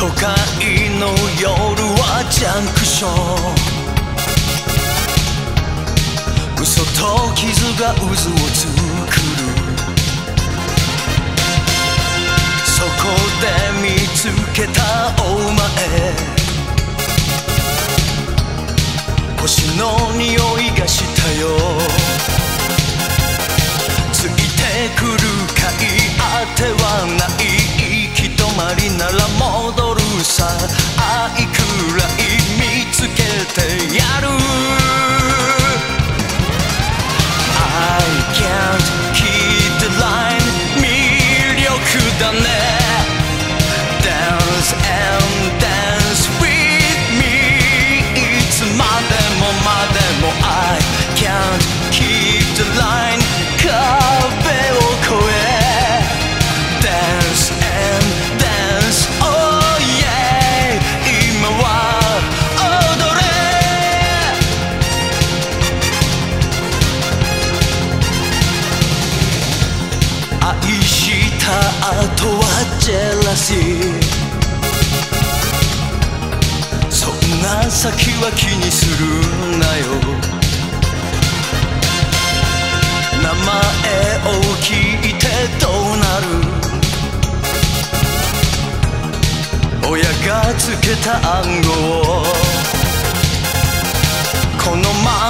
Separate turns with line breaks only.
都会の夜はジャンクション嘘と傷が渦を作るそこで見つけたお前星の匂いがしたよ。ついてくるかいあてはジェラシーそんな先は気にするなよ。名前を聞いてどうなる。親がつけた暗号このまま